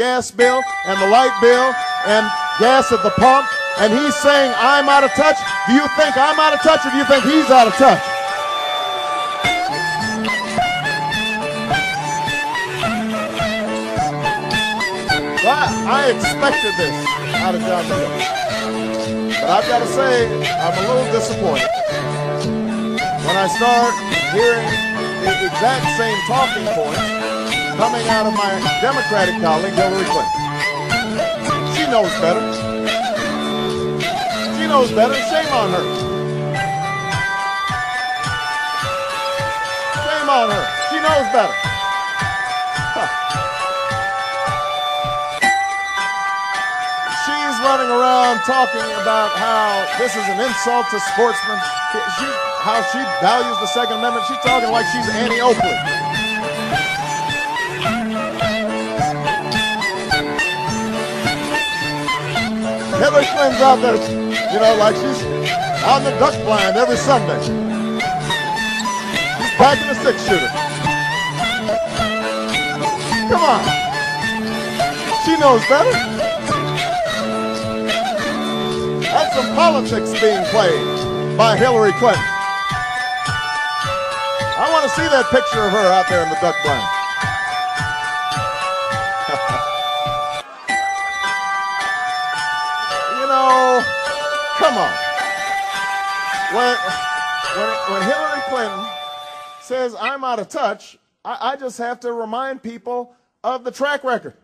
gas bill and the light bill and gas at the pump, and he's saying I'm out of touch. Do you think I'm out of touch, or do you think he's out of touch? Well, I, expected this out of John McCain. But I've got to say, I'm a little disappointed when I start hearing the exact same talking points coming out of my Democratic colleague, Hillary Clinton. She knows better. She knows better. Shame on her. Shame on her. She knows better. She's running around talking about how this is an insult to sportsmen. She, how she values the Second Amendment. She's talking like she's Annie Oakley. Hillary Clinton's out there, you know, like she's in the duck blind every Sunday. She's packing a six shooter. Come on. She knows better. That's some politics being played by Hillary Clinton. I want to see that picture of her out there in the duck blind. When, when, when Hillary Clinton says I'm out of touch, I, I just have to remind people of the track record.